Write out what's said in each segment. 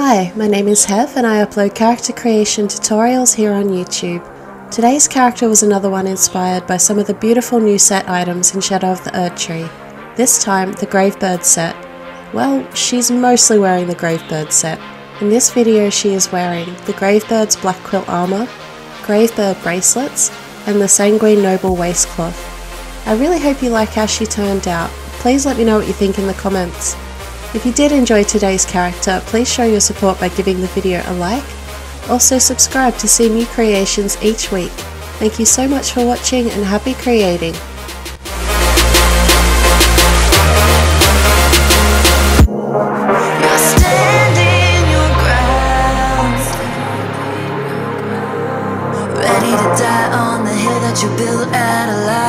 Hi, my name is Hev and I upload character creation tutorials here on YouTube. Today's character was another one inspired by some of the beautiful new set items in Shadow of the Erdtree. This time, the Gravebird set. Well, she's mostly wearing the Gravebird set. In this video she is wearing the Gravebird's Blackquill armor, Gravebird bracelets, and the Sanguine Noble waistcloth. I really hope you like how she turned out. Please let me know what you think in the comments. If you did enjoy today's character, please show your support by giving the video a like. Also subscribe to see new creations each week. Thank you so much for watching and happy creating. You built out lies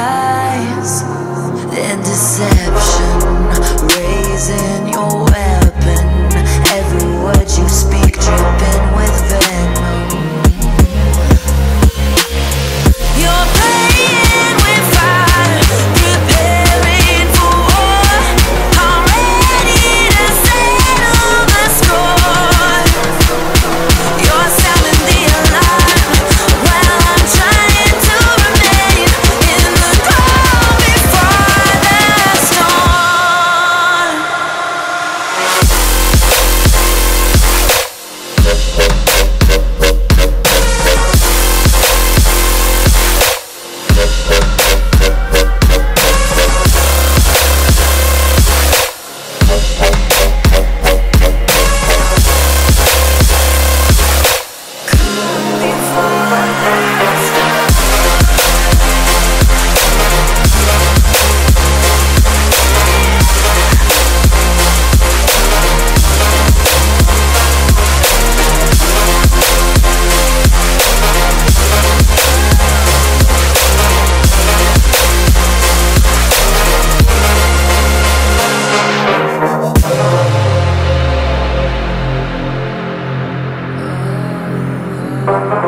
I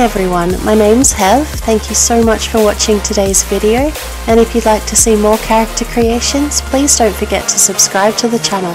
Everyone, my name's Hev. Thank you so much for watching today's video and if you'd like to see more character creations, please don't forget to subscribe to the channel.